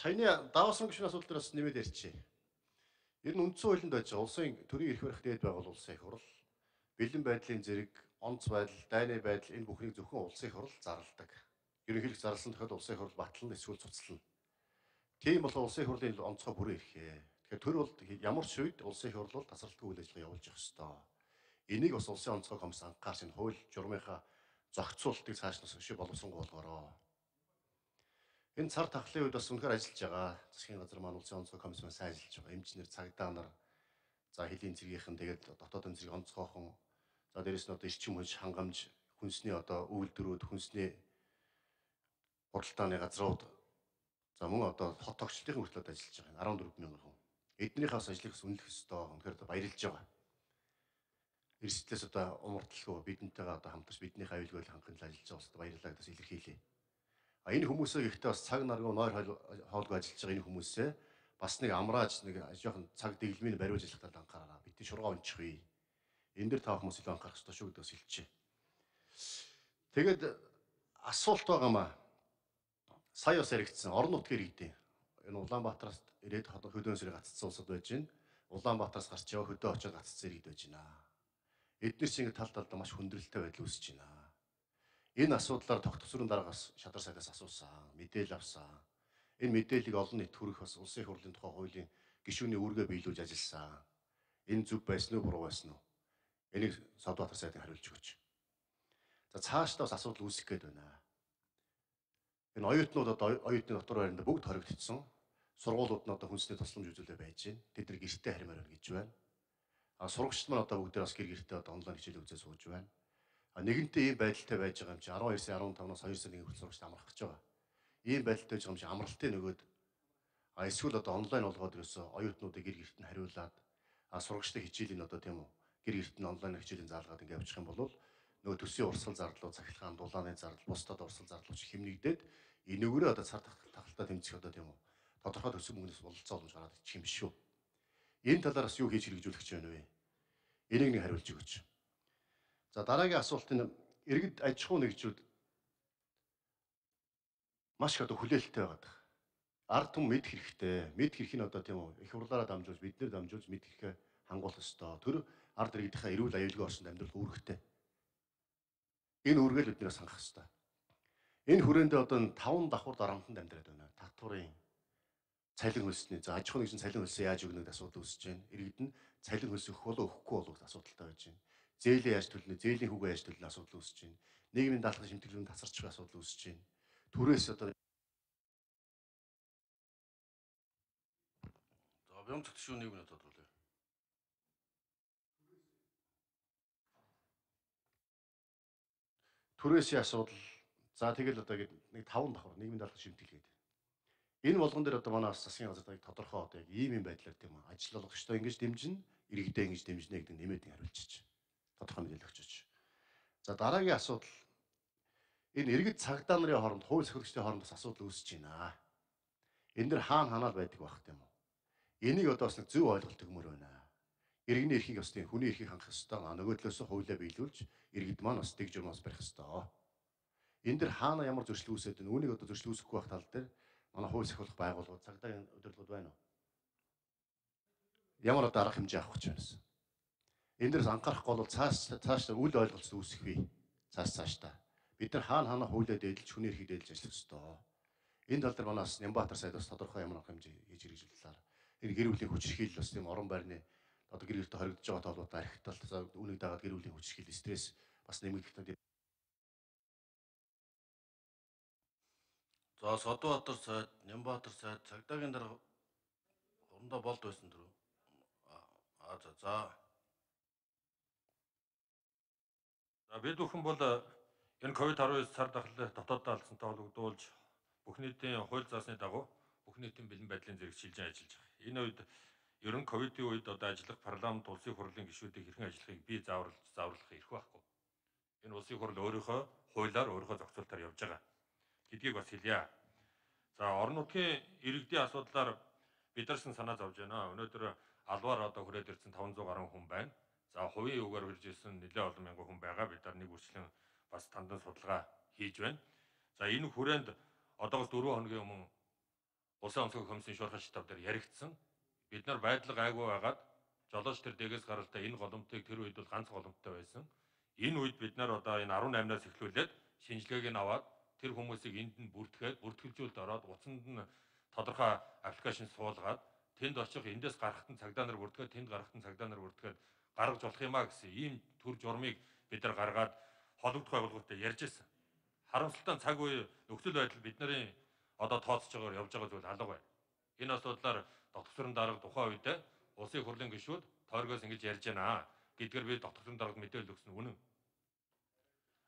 Саяны Давасан гүшин асуудал дээр бас нэмээд ярьчих. Ер нь үндсэн хуулинд байж байгаа улсын төрийн эрх барих дээд байгуул улсын их хурл, бэлэн байдлын зэрэг, онц байдал, дайны байдал энэ бүхнийг зөвхөн улсын их хурл зарладаг. Ерөнхийдөө зарласан тохиолдолд улсын их хурл батлан эсвэл цуцлана. Тийм болохоор улсын их хурлын онцгой бүрэн эрхээ. Тэгэхээр төр бол ямар ч үед улсын их хурл бол тасралтгүй үйл ажиллагаа явуулж явах ёстой. Энийг бас улсын онцгой комисс анхаарч энэ хууль журмынхаа зохицуултыг цааш нь өшөө боловсронгуй болгоорой. Энэ цар тахлын үед бас үнэхээр ажиллаж байгаа. Засгийн газар маань улсын онцгой комисс маань сайн ажиллаж байгаа. Эмчнэр, цагдаа нар, за хэлийн цэргийнхэн тэгээд дотоодын цэрэг онцгойхон за дээрэс нь одоо эрчим хүч хангамж, хүнсний одоо үйлдвэрүүд, хүнсний худалдааны газрууд за мөн одоо хот тогтчлтын хүртэл ажиллаж байгаа. 14 мянган хүн. Эднийхээ бас ажлыг үнэлэх ёстой. Үнэхээр баярлж байгаа эрсдлээс одоо умарталгүй бидэнтэйгээ одоо хамтарч биднийхээ аюулгүй хангахын ажиллаж байгаа улсад баярлалаа гэдээс илэрхийлье. А энэ хүмүүсээ ихтэй бас цаг наргуу нойр хоолгүй ажиллаж байгаа энэ хүмүүсээ бас нэг амрааж нэг жоохон цаг дэглэмийг бариулж ажиллах талаар анхаараа. Бид шургаа унчихъя. Энэ дэр та хүмүүс илүү анхаарах ёстой шүү гэдэгс хэлчихэ. Тэгээд асуулт байгаамаа. Сая бас яригдсан орон нутгийн иргэдийн энэ Улаанбаатараас ирээд хөдөөний сэрэг гаццсан улсад байж гин. Улаанбаатараас гарч яваа хөдөө очоод гаццсан иргэд байж гинэ эдгээр чинь тал талдаа маш хүндрэлтэй байдал үүсэж байна. Энэ асуудлаар тогтцорын дараагаас шадар сайдаас асуусан, мэдээлэл авсан. Энэ мэдээллийг олон нийт хүргэх бас улсын хурлын тухай хуулийн гишүүний үүргээ биелүүлж ажилласан. Энэ зүг байсан уу, буруу байсан уу? Энийг Содбаатар сайдын хариулж өгч. За цаашдаа бас асуудал үүсэх гээд байна. Энэ оюутнууд одоо оюутны дотор байранд бүгд хоригдсон. Сургуулиуд нь одоо хүнсний тусламж үзүүлээ байж байна. Тэд нар гэртээ харимаар байна гэж байна. А сурагчид маань одоо бүгдээ бас гэр гэртээ одоо онлайн хичээл үзээ сууж байна. Нэгэнтээ ийм байдалтай байж байгаа юм чи 12 сарын 15-наас 2 сарын хүртэл сурагчид амрах гэж байгаа. Ийм байдалтай байгаа юм чи амралтын нөгөөд а эсвэл одоо онлайн болгоод ерөөсөө оюутнуудыг гэр гэрт нь хариулаад а сурагчдын хичээлийн одоо тийм үү гэр гэрт нь онлайн хичээлийн заалгаад ингэ явуучих юм бол нөгөө төсвийн урсгал зардал, цахилгаан дулааны зардал, бусдад урсгал зардал ч хэмнэгдээд энэгээрээ одоо цар тахалтаа тэмцэх одоо тийм үү тодорхой төсөв мөнгнөөс бололцоо боломж гараад ичих юм биш үү? Энэ талаар бас юу хийж хэрэгжүүлэх гэж байна вэ? Энийг нэг хариулж өгөөч. За дараагийн асуулт нь иргэд аж ахуй нэгжүүд маш их одоо хүлээлттэй байгаад байна. Ард түмэн мэд хэрэгтэй. Мэд хэрэг нь одоо тийм үү их хурлаараа дамжуулж бид нэр дамжуулж мэд хэрэг хангуулах ёстой. Тэр ард иргэдийнхээ эрүүл аюулгүй орчинд амьдрал үүрэгтэй. Энэ үүргээл биднээс хангах ёстой. Энэ хүрээндээ одоо 5 давхар дарамтанд амьдраад байна. Татварын цалин хөлсний за аж ахуйн нэгжийн цалин хөлсөө яаж өгнө гэдэг асуудал үүсэж байна. Иргэд нь цалин хөлс өгөх болоо өгөхгүй болоо асуудалтай байж байна. Зээлээ яаж төлнө, зээлийн хүүгээ яаж төлнө асуудал үүсэж байна. Нийгмийн даалгавар шимтгэлүүд тасарчих асуудал үүсэж байна. Түрээс одоо За бям зөвшөөрөх нэг минут бодлоо. Түрээсийн асуудал за тэгэл одоо нэг 5 давхар нийгмийн даалгавар шимтгэлгээд Энэ болгон дээр одоо манай засгийн газар тодорхой одоо яг ийм юм байдлаар тийм ажил болгочтой ингэж дэмжинэ, иргэдээ ингэж дэмжинэ гэдэг нэмээд хариулчих. Тодорхой мэдээлэл өгчөж. За дараагийн асуудал энэ иргэд цагдаа нарын хооронд хууль сахиулагчдын хооронд бас асуудал үүсэж байна. Энэ дэр хаана ханаал байдаг байх тийм үү? Энийг одоо бас нэг зөв ойлголт өгмөр байна. Иргэний эрхийг бас тийм хүний эрхийг хангах ёстой. Нөгөө төлөөс хуулиа биелүүлж иргэд маань бас дэг журмаас барих ёстой. Энэ дэр хаана ямар зөрчил үүсээд байна? Үүнийг одоо зөрчил үүсэхгүй байх тал дээр манай хууль сахиулах байгууллагууд цагдаагийн удирдлагууд байна уу? Ямар одоо арга хэмжээ авах гэж байна вэ? Энэ дээрс анхаарахгүй бол цааш цааш үл ойлголцол үүсэх вэ? Цааш цааш та. Бид нар хаана хаана хуулиа дээдэлж хүний эрхийг дээдэлж ажиллах ёстой. Энэ тал дээр манаас Нямбатар сайд бас тодорхой ямар хэмжээ хийж хэрэгжүүлэлээр энэ гэр бүлийн хүчирхийлэл бас тийм орон байрны одоо гэр бүлтэй хоригдож байгаа тоолууд архитал үүнийг дагаад гэр бүлийн хүчирхийлэл стресс бас нэмэгдэх За Содбаатар сайд, Нямбаатар сайд цагдаагийн дараа орондоо болд байсан дөрөв. Аа за за. За бид бүхэн бол энэ ковид-19 цар тахлын дотооддоо алдсантай холбогдуулж бүх нийтийн хууль заасны дагуу бүх нийтийн бэлэн байдлын зэрэг шилжин ажиллаж байгаа. Энэ үед ер нь ковидын үед одоо ажиллах парламент улсын хурлын гишүүдийг хэрхэн ажиллахыг би зааварлаж зааварлах эрх байхгүй. Энэ улсын хурл өөрийнхөө хуулиар өөрийнхөө зохицуултаар явж байгаа гэдгийг бас хэлье. За орон нутгийн иргэдийн асуудлаар бид нарсан санаа зовж байна. Өнөөдөр албаар одоо хүрээд ирсэн 500 гаруй хүн байна. За хувийн үгээр хүрж ирсэн нэлээд олон мянган хүн байгаа. Бид нар нэг үрчлэн бас тандан судалгаа хийж байна. За энэ хүрээнд одоогоос 4 хоногийн өмнө Улсын онцгой комиссийн шуурхай штаб дээр яригдсан. Бид нар байдлага гайгүй байгаад жолооч тэр дэгээс гаралтай энэ голомтыг тэр үед бол ганц голомттой байсан. Энэ үед бид нар одоо энэ 18-наас эхлүүлээд шинжилгээг нь аваад тэр хүмүүсийг энд нь бүртгээд бүртгэлжүүлд ороод уцанд нь тодорхой аппликейшн суулгаад тэнд очих эндээс гарахт нь цагдаа нар бүртгээд тэнд гарахт нь цагдаа нар бүртгээд гаргаж болох юмаа гэсэн ийм төр журмыг бид нар гаргаад холбогдох байгууллагуудад ярьж ирсэн. Харамсалтай цаг үе нөхцөл байдал бид нарын одоо тооцож байгаагаар явж байгаа зүйл алга байна. Энэ асуудлаар дотгосрын дарга тухайн үед улсын хурлын гишүүд тойргоос ингэж ярьж байна гэдгээр би дотгосрын даргад мэдээлэл өгсөн үнэн.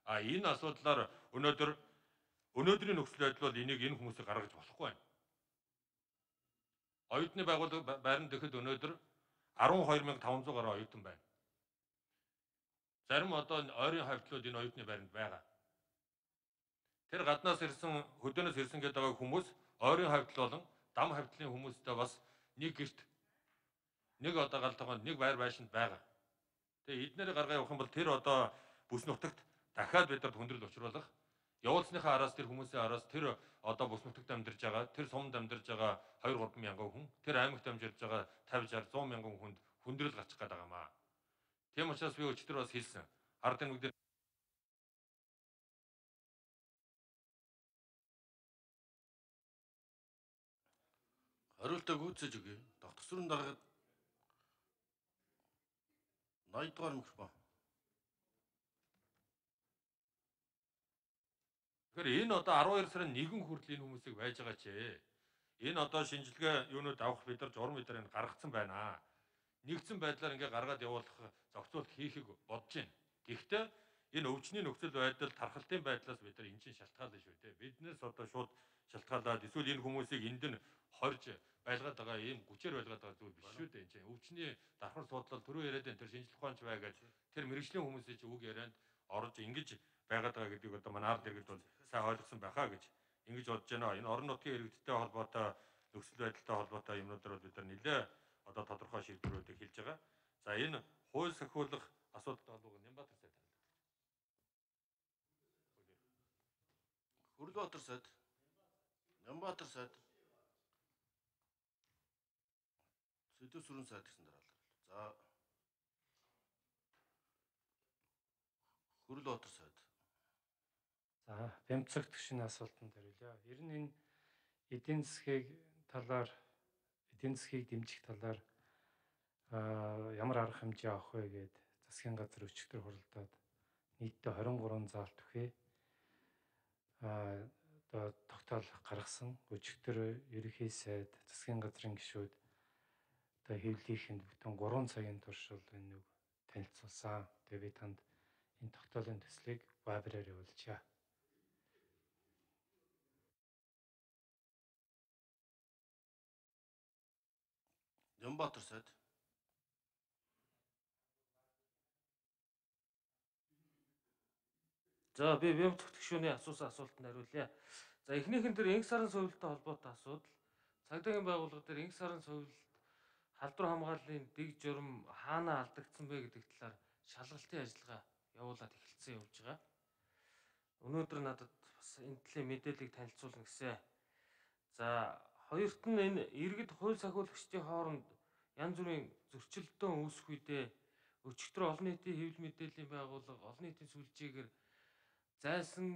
А энэ асуудлаар өнөөдөр өнөөдрийн нөхцөл байдал бол энийг энэ хүмүүсийг гаргаж болохгүй байна. Оюутны байгууллага байрны тэгэхэд өнөөдөр 12500 гаруй оюутан байна. Зарим одоо ойрын хавьтлууд энэ оюутны байранд байгаа. Тэр гаднаас ирсэн хөдөөнөөс ирсэн гэдэг байгаа хүмүүс ойрын хавьтал болон дам хавьтлын хүмүүстэй бас нэг герт нэг одоо галтгоонд нэг байр байшинд байгаа. Тэгээ эднэрийг гаргаа явах юм бол тэр одоо бүс нутагт дахиад бидэрт хүндрэл учруулах явуулсныхаа араас тэр хүмүүсийн араас тэр одоо бүс нутагт амьдарч байгаа тэр сумд амьдарч байгаа 2 3 мянган хүн тэр аймагт амьдарч байгаа 50 60 100 мянган хүнд хүндрэл гарчих гээд байгаа маа. Тийм учраас би өчтөр бас хэлсэн. Ард тамиг дээр Хариултаа гүйцээж өгье. Дотгосрын дараад 80 дугаар микрофон. Тэгэхээр энэ одоо 12 сарын 1 хүртэл энэ хүмүүсийг байж байгаа ч энэ одоо шинжилгээ юунууд авах бид нар журам бид нар энэ гаргацсан байна. Нэгдсэн байдлаар ингээ гаргаад явуулах зохицуулт хийхийг бодож байна. Гэхдээ энэ өвчний нөхцөл байдал тархалтын байдлаас бид нар энэ чинь шалтгаална шүү дээ. Биднээс одоо шууд шалтгаалаад эсвэл энэ хүмүүсийг энд нь хорж байлгаад байгаа ийм гүчээр байлгаад байгаа зүйл биш шүү дээ. Энд өвчний давхар судлал түрүү яриад энэ тэр шинжлэх ухаанч бай гэж тэр мэрэгжлийн хүмүүсийн ч үг ярианд орж ингэж байгаад байгаа гэдгийг одоо манай ард иргэд бол сайн ойлгосон байхаа гэж ингэж бодож байна. Энэ орон нутгийн иргэдтэй холбоотой нөхцөл байдалтай холбоотой юмнуудаар бид нар нэлээ одоо тодорхой шийдвэрүүдийг хэлж байгаа. За энэ хууль сахиулах асуудалтай холбоог Нямбатар сайд таниулах. Хөрлөбаатар сайд. Нямбатар сайд. Сэдв сүрэн сайд гэсэн дараалал. За Хөрлөбаатар сайд. За, бямцагт шинэ асуултанд хариулъя. Ер нь энэ эдийн засгийг талаар эдийн засгийг дэмжих талаар а ямар арга хэмжээ авах вэ гэд засгийн газар өчигдөр хуралдаад нийтдээ 23 заалт өгье. а одоо тогтоол гаргасан өчигдөр ерөнхий сайд засгийн газрын гишүүд одоо хэвлэлийнхэнд бүтэн 3 цагийн туршил энэ танилцуулсан. Тэгээ би танд энэ тогтоолын төслийг вебрээр явуулчаа. Нямбатар сайд. За би бям төгтгшөөний асуусан асуултанд хариулъя. За эхнийхэн дээр инх сарын сувилттай холбоотой асуудал. Цагдаагийн байгууллага дээр инх сарын сувилт халдвар хамгааллын дэг журам хаана алдагдсан бэ гэдэг талаар шалгалтын ажиллагаа явуулаад эхэлсэн явж байгаа. Өнөөдөр надад бас энэ талын мэдээллийг танилцуулна гэсэн. За хоёрт нь энэ иргэд хууль сахиулагчдын хооронд янз бүрийн зөрчилдөөн үүсэх үедээ өчигдөр олон нийтийн хэвлэл мэдээллийн байгууллага олон нийтийн сүлжээгээр зайсан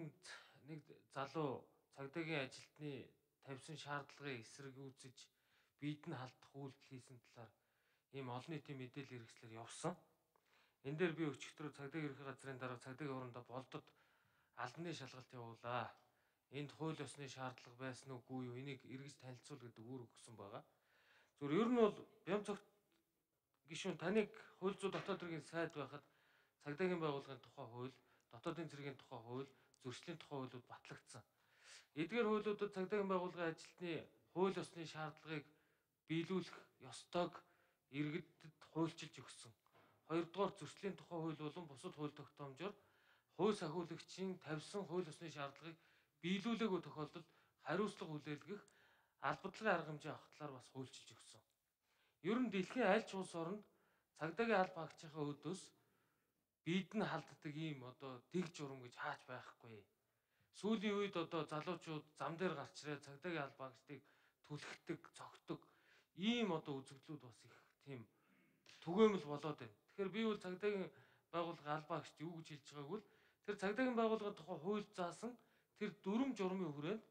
нэг залуу цагдаагийн ажилтны тавьсан шаардлагыг эсэргүүцэж бид нь халдах үйлдэл хийсэн талаар ийм олон нийтийн мэдээлэл хэрэгслэр явсан. Энэ дээр би өчигдөр цагдаагийн ерхий газрын дарга цагдаагийн орондоо болдод албаны шалгалт явуулаа. Энд хууль ёсны шаардлага байсан уугүй юу? Энийг эргэж танилцуул гэдэг үүрэг өгсөн байгаа. Зүгээр ер нь бол Бямцогт гишүүн таныг хууль зүйн дотоод хэргийн сайд байхад цагдаагийн байгууллагын тухай хууль, дотоодын зэргийн тухай хууль, зөрчлийн тухай хуулиуд батлагдсан. Эдгээр хуулиудад цагдаагийн байгууллагын ажилтны хууль ёсны шаардлагыг биелүүлэх ёстойг иргэдэд хуульчилж өгсөн. Хоёрдугаар зөрчлийн тухай хууль болон бусад хууль тогтоомжоор хууль сахиулагчийн тавьсан хууль ёсны шаардлагыг биелүүлээгүй тохиолдолд хариуцлага хүлээлгэх албадлагын арга хэмжээ авах талаар бас хуульчилж өгсөн. Ер нь дэлхийн аль ч улс оронд цагдаагийн алба хаагчийнхаа өдөөс бид нь халддаг ийм одоо дэг журам гэж хаач байхгүй. Сүүлийн үед одоо залуучууд зам дээр гарч ирээд цагдаагийн алба хаагчдыг түлхдэг, цогтөг ийм одоо үзэгдлүүд бас их тийм түгээмэл болоод байна. Тэгэхээр би бол цагдаагийн байгууллага албаа гэж юу гэж хэлж байгааг бол тэр цагдаагийн байгууллагын тухай хууль заасан тэр дүрм журмын хүрээнд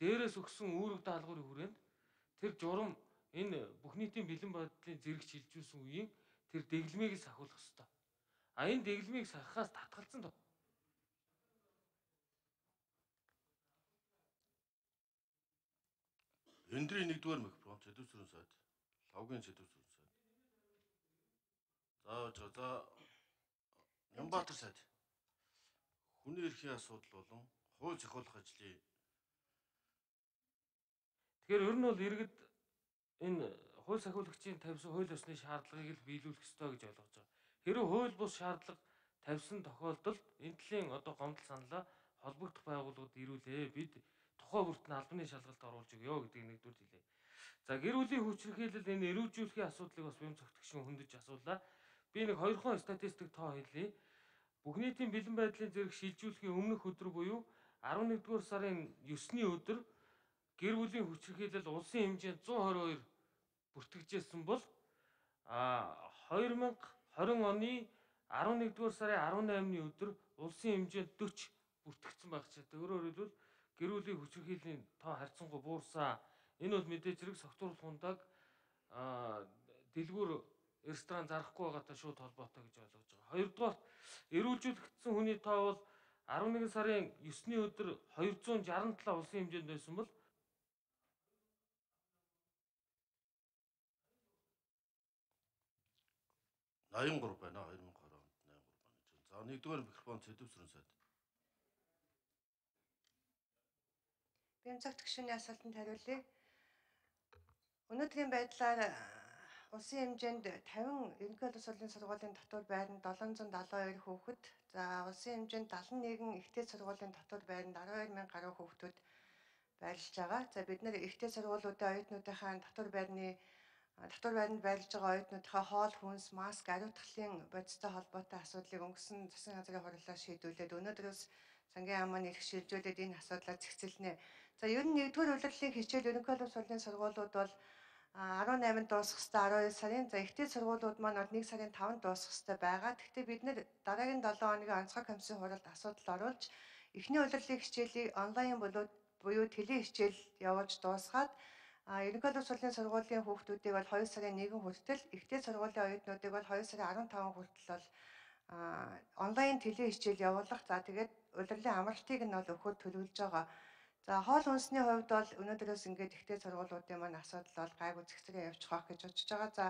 дээрээс өгсөн үүрэг даалгаврын хүрээнд тэр журам энэ бүх нийтийн бэлэн байдлын зэрэг шилжүүлсэн үеийн тэр дэглэмийг сахиулах ёстой. А энэ дэглэмийг сахихаас татгалцсан тоо. Эндрийн нэгдүгээр микрофон сэдвүүсрэн сайд. Лавгийн сэдвүүсрэн сайд. За за за Нямбатар сайд. Хүний эрхийн асуудал болон хууль зохиолох ажлын Тэгэхээр ер нь бол иргэд энэ хууль сахиулагчийн тавьсан хууль ёсны шаардлагыг л биелүүлэх ёстой гэж ойлгож байгаа. Хэрэв хууль бус шаардлага тавьсан тохиолдолд энэ төрлийн одоо гомдол саналаа холбогдох байгууллагууд ирүүлээ. Бид тухай бүрт нь албаны шалгалт оруулж өгөө гэдгийг нэгдүгээр хэлээ. За гэр бүлийн хүчирхийлэл энэ эрүүжүүлэхийн асуудлыг бас бим цогтгшин хөндөж асуулаа. Би нэг хоёрхан статистик тоо хэлье. Бүх нийтийн бэлэн байдлын зэрэг шилжүүлэхийн өмнөх өдөр буюу 11-р сарын 9-ний өдөр гэр бүлийн хүчирхийлэл улсын хэмжээнд 122 бүртгэжсэн бол а 2020 оны 11-р сарын 18-ны өдөр улсын хэмжээнд 40 бүртгэгдсэн байх ч өөрөөр хэлбэл гэр бүлийн хүчирхийллийн тоо харьцангуй буурсан. Энэ бол мэдээж зэрэг согтууруулах хундаг а дэлгүүр ресторан зарахгүй байгаатай шууд холбоотой гэж ойлгож байгаа. Хоёрдугаар эрүүлжүүлэгдсэн хүний тоо бол 11 сарын 9-ний өдөр 267 улсын хэмжээнд байсан бол — 83 байна 2020 онд 83 байна гэж. За нэгдүгээр микрофон сэдвүүсрэн сайд. Бямцаг тгшүүний асуултанд хариулъя. Өнөөдрийн байдлаар а, улсын хэмжээнд 50 ерөнхий улс хурлын сургуулийн дотор байранд 772 хүүхэд, за улсын хэмжээнд 71 ихтэй сургуулийн дотор байранд 12000 гаруй хүүхдүүд байрлаж байгаа. За бид нэр ихтэй сургуулиудын оюутнуудынхаа дотор байрны дотор байранд байрлаж байгаа оюутнуудынхаа хоол хүнс, маск, ариутгалын бодистой холбоотой асуудлыг өнгөрсөн засгийн газрын хурлаар шийдвүлээд өнөөдрөөс сангийн амын эрх шилжүүлээд энэ асуудлаа зэгцэлнэ. За ер нь нэгдүгээр удирлын хичээл ерөнхий улс хурлын сургуулиуд бол а, 18-нд дуусах хэвээр 12 сарын за ихтэй сургуулиуд маань бол 1 сарын 5-нд дуусах хэвээр байгаа. Гэхдээ бид нэр дараагийн 7 хоногийн онцгой комиссийн хуралд асуудал оруулж эхний удирлын хичээлийг онлайн болоод буюу теле хичээл явуулж дуусгаад а ерөнхий улс хурлын сургуулийн хүүхдүүдийг бол 2 сарын 1 хүртэл ихтэй сургуулийн оюутнуудыг бол 2 сарын 15 хүртэл бол онлайн теле хичээл явуулах. За тэгээд удирлын амралтыг нь бол өгөхөд төлөвлөж байгаа. За хоол хүнсний хувьд бол өнөөдрөөс ингээд ихтэй сургуулиудын маань асуудал бол гайгүй цэгцгээ явж хаах гэж очиж байгаа. За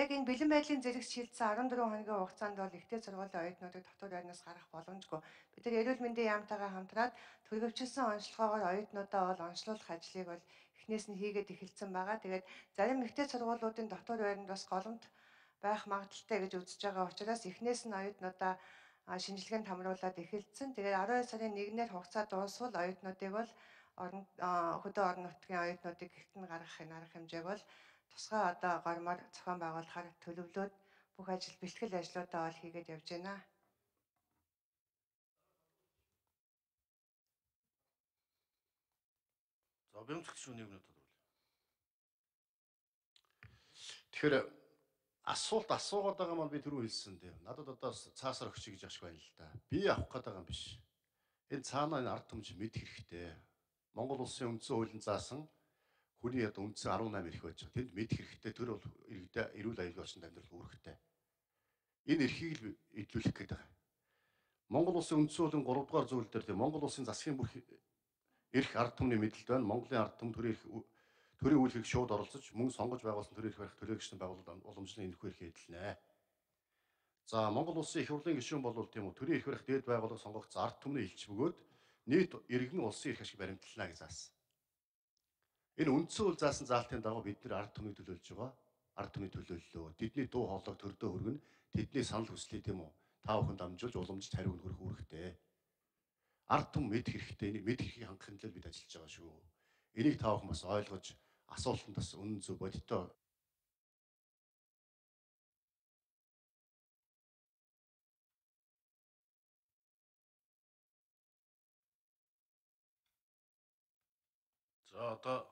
яг энэ бэлэн байдлын зэрэг шилжсэн 14 хоногийн хугацаанд бол ихтэй сургуулийн оюутнуудыг дотор байрнаас гарах боломжгүй. Бид нар эрүүл мэндийн яамтайгаа хамтраад төрөвчлсэн онцлогоогоор оюутнуудаа бол онцлуулах ажлыг бол эхнээс нь хийгээд эхэлсэн байгаа. Тэгээд зарим ихтэй сургуулиудын дотор байранд бас голомт байх магадaltaй гэж үзэж байгаа учраас эхнээс нь оюутнуудаа шинжилгээнд хамруулад эхэлсэн. Тэгээд 12 сарын 1-ээр хугацаа дуусвал оюутнуудыг бол орон хөдөө орон нутгийн оюутнуудыг гэртэн гаргахын арга хэмжээг бол тусгай одоо гормоор зохион байгуулахаар төлөвлөөд бүх ажил бэлтгэл ажлуудаа бол хийгээд явж байна. За бямцагч шүү нэг минут тодруулъя. Тэгэхээр асуулт асуугаад байгаа маань би түрүү хэлсэн дээ. Надад одоо цаасар өгч гэж ашиг байна л да. Би авах гээд байгаа юм биш. Энэ цаанаа энэ ард түмж мэд хэрэгтэй. Монгол улсын үндсэн хуулийн заасан хүний одоо үндсэн 18 эрх байж байгаа. Тэнд мэд хэрэгтэй. Тэр бол иргэдээ эрүүл аюулгүй орчинд амьдрал үүрэгтэй. Энэ эрхийг л эдлүүлэх гээд байгаа. Монгол улсын үндсэн хуулийн 3 дугаар зүйл дээр тийм Монгол улсын засгийн бүрх эрх ард түмний мэдлэлд байна. Монголын ард түмэн төрийн эрх төрийн үйл хэрэг шууд оролцож мөн сонгож байгуулсан төрийн эрх барих төлөөлөгчдийн байгууллагад уламжлан энэхүү эрхээ эдэлнэ. За Монгол улсын их хурлын гишүүн бол тийм үү төрийн эрх барих дээд байгууллага сонгогдсон ард түмний элч бөгөөд нийт иргэн улсын эрх ашиг баримтлана гэж заасан. Энэ үндсэн үйл заасан заалтын дагуу бид нар ард түмнийг төлөөлж байгаа. Ард түмний төлөөллөө. Тэдний дуу хоолойг төрдөө хөргөн тэдний санал хүслийг тийм үү та бүхэн дамжуулж уламжлалт хариу өгөх үүрэгтэй. Ард түм мэд хэрэгтэй. Энийг мэд хэрхийг хангахын төлөө бид ажиллаж байгаа шүү. Энийг та бүхэн бас ойлгож асуултанд бас үнэн зөв бодиттой 자, 싸다.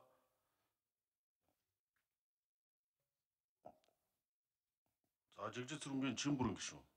자직지스러운 게 지금 부른 것이오.